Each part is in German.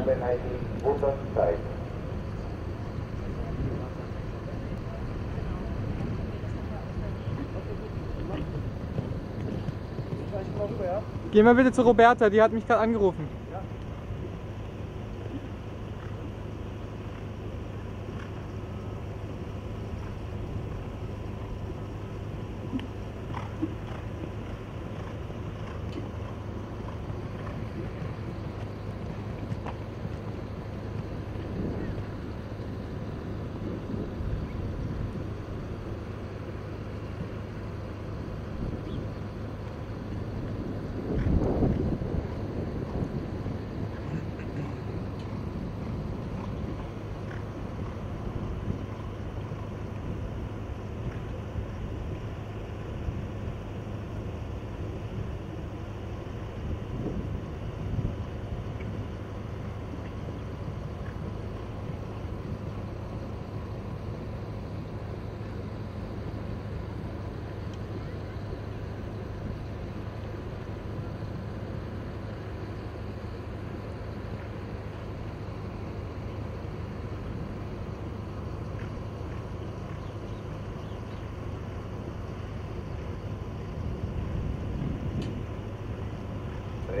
haben eine Wunderzeit. Geh mal bitte zu Roberta, die hat mich gerade angerufen.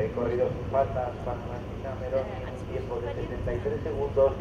he corrido sus faltas, Cameron, tiempo de 73 segundos.